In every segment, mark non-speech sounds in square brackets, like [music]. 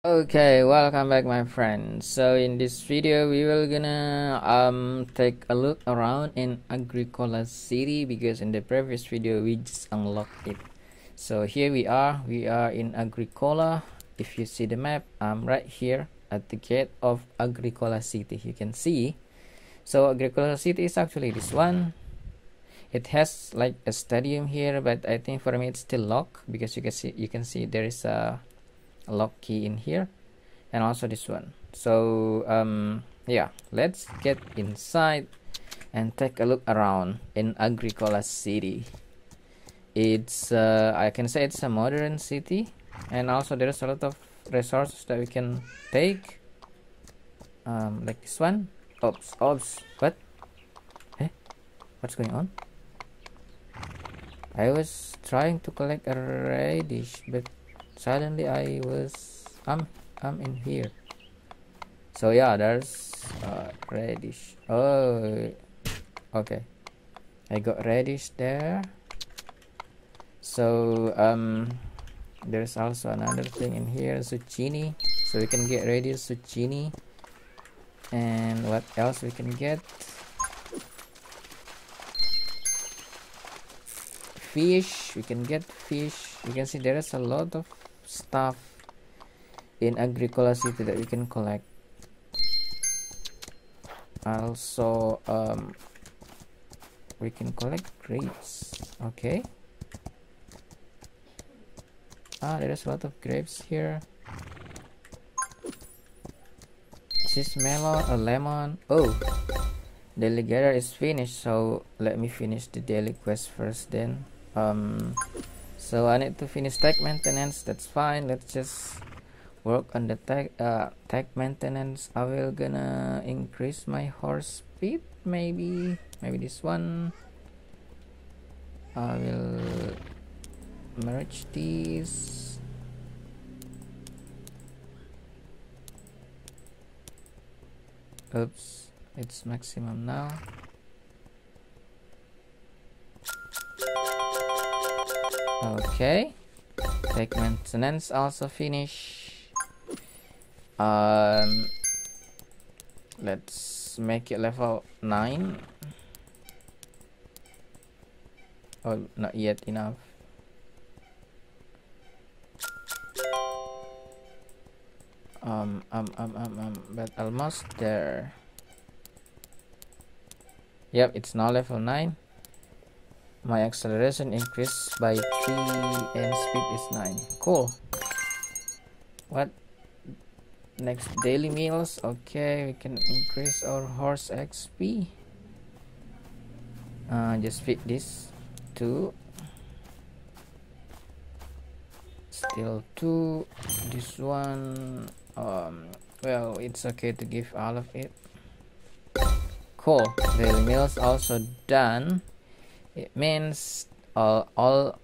okay welcome back my friends. So in this video we will gonna um take a look around in agricola city because in the previous video we just unlocked it. So here we are. We are in agricola. If you see the map i'm right here at the gate of agricola city. You can see. So agricola city is actually this one. It has like a stadium here but i think for me it's still locked because you can see you can see there is a lock key in here and also this one. So um yeah let's get inside and take a look around in agricola city. It's uh, i can say it's a modern city and also there's a lot of resources that we can take. Um like this one. Oops oops what? Eh? What's going on? I was trying to collect a radish but suddenly I was I'm I'm in here. So yeah there's uh, radish oh okay. I got radish there. So um there's also another thing in here zucchini. So we can get radish zucchini. And what else we can get? Fish. We can get fish. You can see there is a lot of stuff in Agricola City that we can collect. Also um, we can collect grapes. Okay. Ah there's a lot of grapes here. This melon a lemon. Oh daily gather is finished so let me finish the daily quest first then. Um so I need to finish tech maintenance that's fine let's just work on the tech uh, tech maintenance. I will gonna increase my horse speed? Maybe maybe this one. I will merge these. Oops it's maximum now okay. Take maintenance also finish. Um let's make it level 9 oh not yet enough. Um um um um, um but almost there. Yep it's now level 9 my acceleration increased by 3 and speed is 9 cool. What? Next daily meals? Okay we can increase our horse xp uh, just fit this two. Still two. This one um well it's okay to give all of it. Cool. Daily meals also done it means all all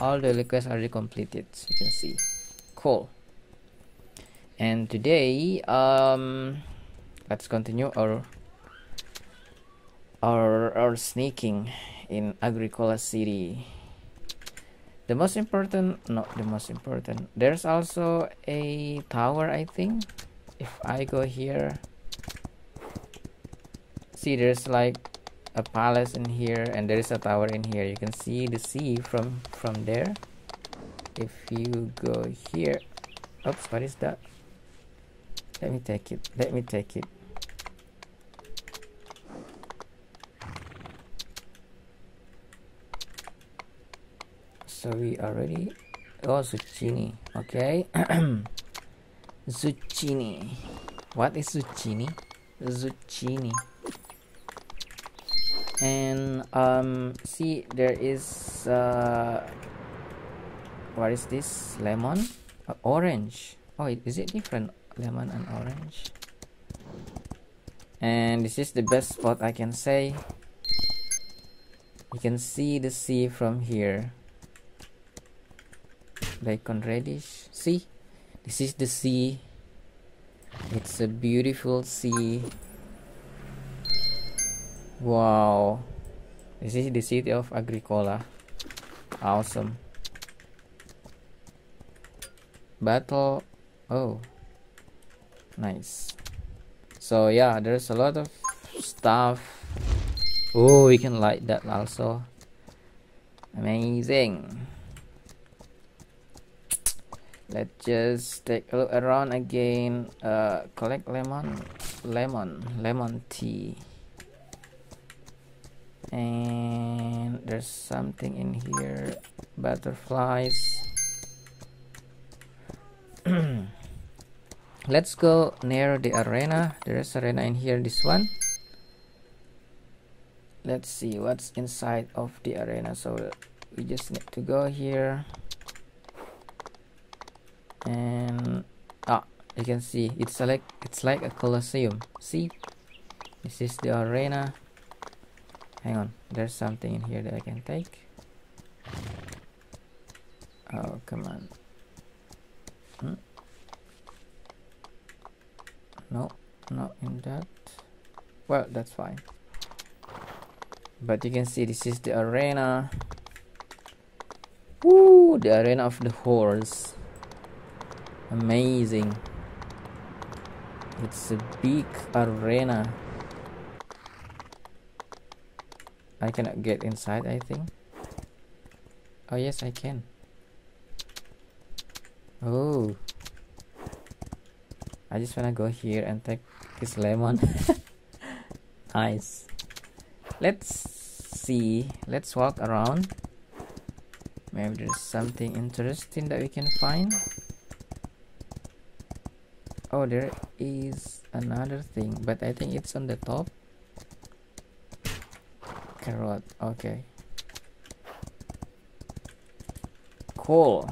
all the requests are completed you can see. Cool. And today um let's continue our our our sneaking in agricola city. The most important not the most important. There's also a tower i think. If i go here. See there's like a palace in here and there is a tower in here. You can see the sea from from there. If you go here oops what is that? Let me take it let me take it. So we already oh zucchini okay. [clears throat] Zucchini. What is zucchini? Zucchini and um see there is uh what is this? Lemon? Uh, orange. Oh is it different? Lemon and orange. And this is the best spot i can say. You can see the sea from here. Bacon radish see? This is the sea. It's a beautiful sea Wow. This is the city of Agricola. Awesome. Battle. Oh. Nice. So yeah there's a lot of stuff. Oh we can light that also. Amazing. Let's just take a look around again. Uh collect lemon lemon lemon tea and there's something in here. Butterflies. [clears throat] Let's go near the arena. There's arena in here this one. Let's see what's inside of the arena. So we just need to go here. And ah you can see it's like it's like a colosseum see? This is the arena hang on. There's something in here that I can take. Oh come on. Hmm? no not in that. Well that's fine. But you can see this is the arena. Woo, the arena of the horse. Amazing. It's a big arena I cannot get inside I think. Oh yes I can. Oh. I just wanna go here and take this lemon. [laughs] Nice. Let's see. Let's walk around. Maybe there's something interesting that we can find. Oh there is another thing but I think it's on the top carrot okay. Cool.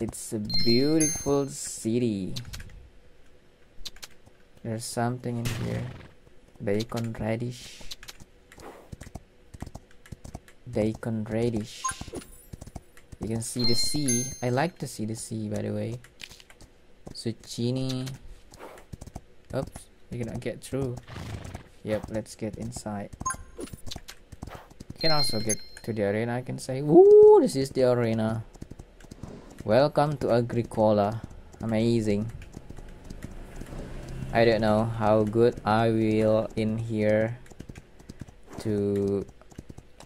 It's a beautiful city. There's something in here. Bacon radish. Bacon radish. You can see the sea. I like to see the sea by the way. Zucchini. Oops you cannot get through yep let's get inside. You can also get to the arena i can say. Woo, this is the arena. Welcome to agricola. Amazing. I don't know how good i will in here to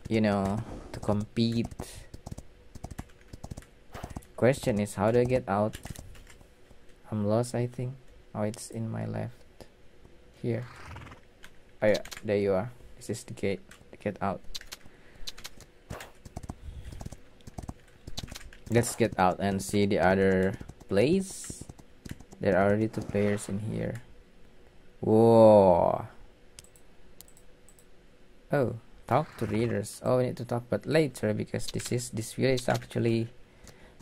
you know to compete. Question is how do i get out? I'm lost I think. Oh it's in my left. Here oh yeah. There you are. This is the gate. Get out. Let's get out and see the other place. There are already two players in here. Whoa. Oh talk to readers. Oh we need to talk but later because this is this video is actually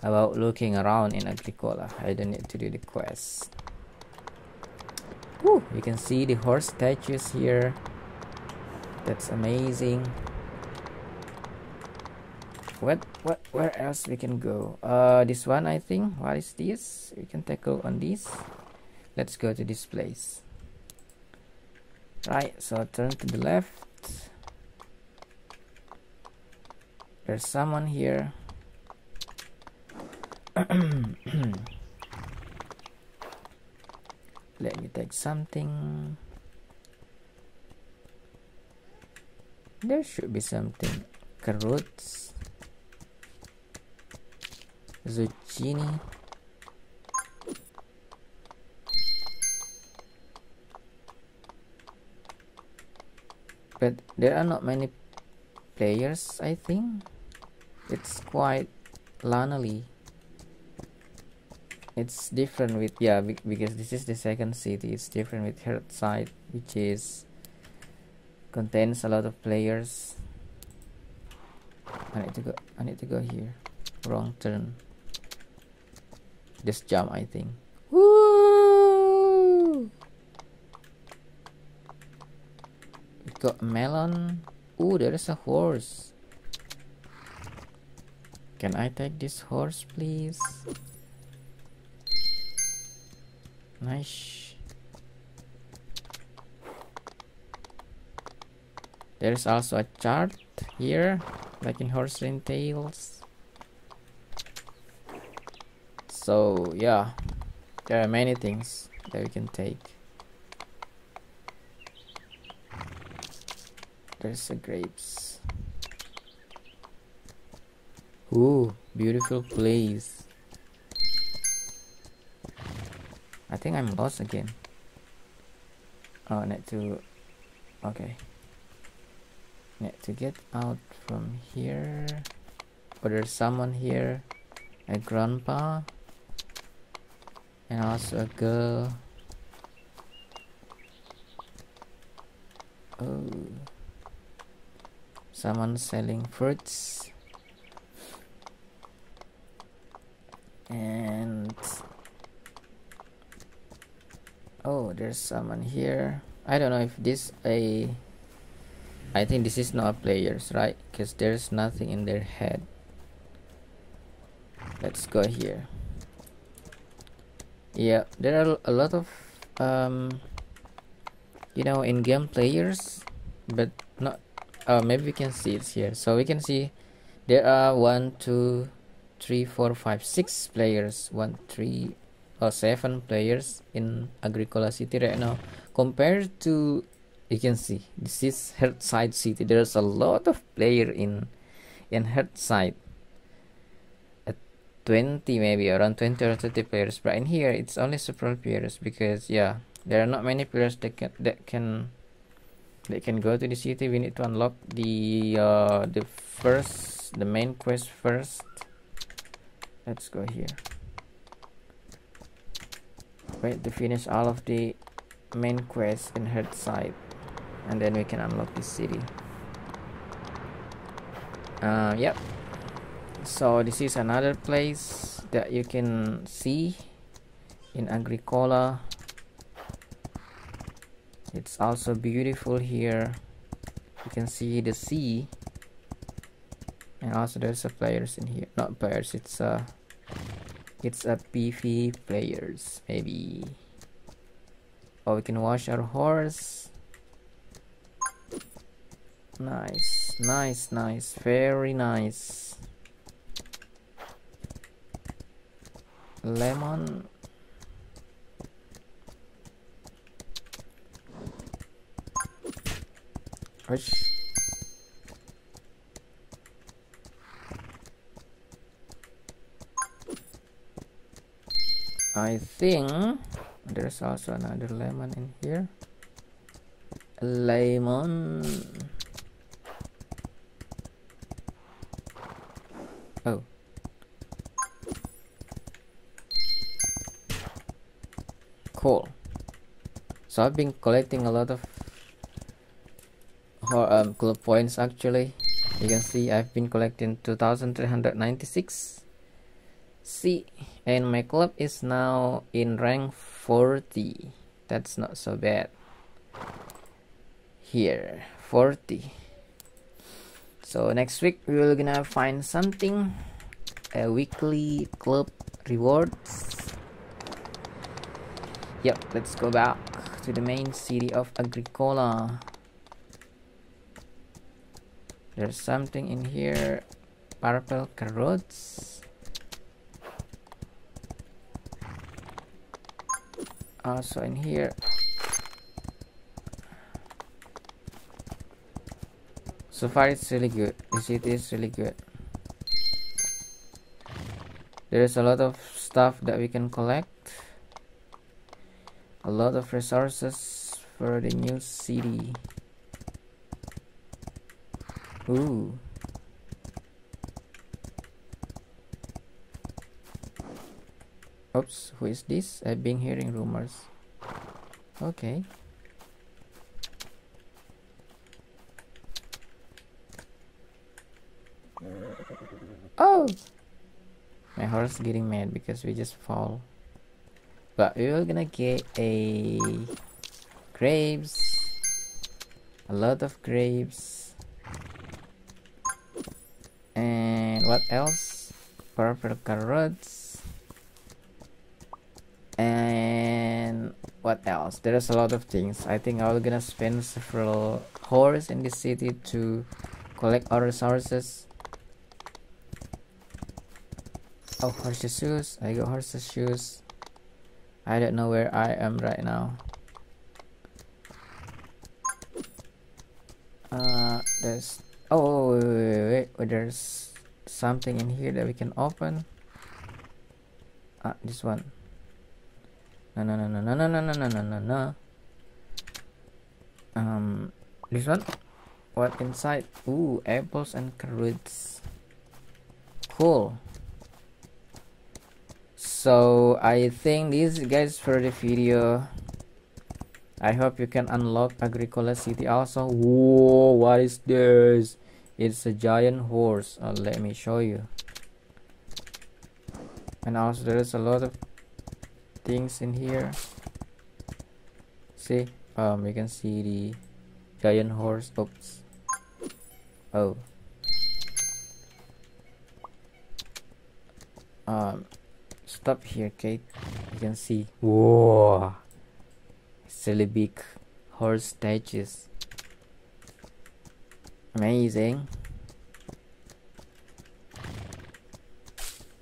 about looking around in Agricola. I don't need to do the quest. You can see the horse statues here. That's amazing. What what where else we can go? Uh this one I think. What is this? We can tackle on this. Let's go to this place. Right, so turn to the left. There's someone here. let me take something. There should be something. Carrots. Zucchini. But there are not many players I think. It's quite lonely it's different with yeah because this is the second city. It's different with Hearthside which is contains a lot of players. I need to go I need to go here. Wrong turn. Just jump I think. Woo! we got melon. Ooh, there is a horse. Can I take this horse please Nice. There's also a chart here, like in Horse and Tails. so yeah there are many things that we can take there's the grapes Ooh, beautiful place I think I'm lost again. Oh need to okay. Need to get out from here. But there's someone here. A grandpa. And also a girl. Oh. Someone selling fruits. And oh there's someone here. I don't know if this a I think this is not players right? Because there's nothing in their head. Let's go here. Yeah there are a lot of um you know in-game players but not oh maybe we can see it here. So we can see there are one two three four five six players. One three or seven players in agricola city right now. Compared to you can see this is Hearthside city. There's a lot of player in in Hearthside 20 maybe around 20 or 30 players. But in here it's only several players because yeah there are not many players that can that can that can go to the city. We need to unlock the uh the first the main quest first. Let's go here wait to finish all of the main quest in her Hearthside and then we can unlock the city. Uh yep. So this is another place that you can see in agricola. It's also beautiful here. You can see the sea. And also there's a players in here. Not players it's a it's a pv players maybe. Oh we can wash our horse. Nice nice nice. Very nice. Lemon. Push. I think there's also another lemon in here. Lemon. Oh. Cool. So I've been collecting a lot of um, club points actually. You can see I've been collecting 2396 see and my club is now in rank 40 that's not so bad here 40 so next week we will gonna find something a weekly club rewards Yep, let's go back to the main city of Agricola. There's something in here. Purple carrots. Also in here. So far it's really good. you see it is really good. There's a lot of stuff that we can collect a lot of resources for the new city ooh oops who is this? I've been hearing rumors. Okay. Oh! My horse is getting mad because we just fall. But we're gonna get a grapes. A lot of grapes. And what else? Purple carrots and what else. There's a lot of things. I think i'm gonna spend several hours in this city to collect our resources. Oh horse's shoes. I got horse's shoes. I don't know where I am right now. Uh there's oh wait, wait, wait, wait, there's something in here that we can open. Ah this one no no no no no no no no no no no um this one? What inside? Ooh apples and carrots. Cool. So i think this guys for the video. I hope you can unlock agricola city also. Whoa what is this? It's a giant horse. Uh, let me show you. And also there is a lot of things in here. See um you can see the giant horse. Oops. Oh. Um stop here Kate. You can see. Whoa. It's really big horse statues. Amazing.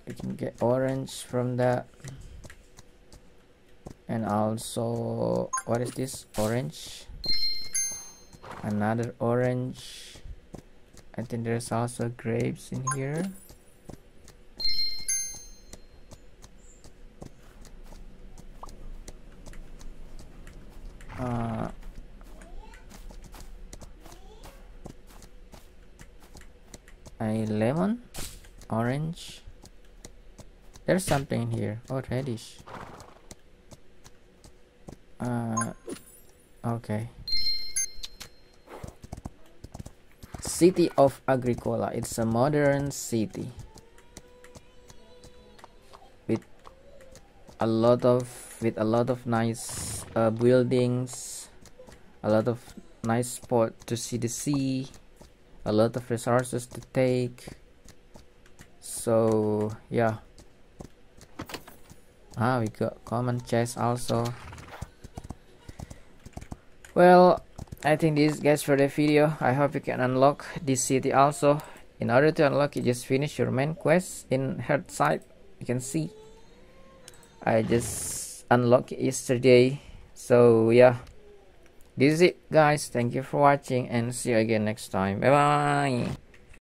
You can get orange from that and also what is this? Orange. Another orange. I think there's also grapes in here. Uh, a lemon orange. There's something in here. Oh radish uh, okay. City of agricola. It's a modern city. With a lot of with a lot of nice uh, buildings. A lot of nice spot to see the sea. A lot of resources to take. So yeah. Ah we got common chest also well i think this guys for the video. I hope you can unlock this city also. In order to unlock it just finish your main quest in Hearthside. You can see. I just unlocked it yesterday. So yeah. This is it guys. Thank you for watching and see you again next time. Bye bye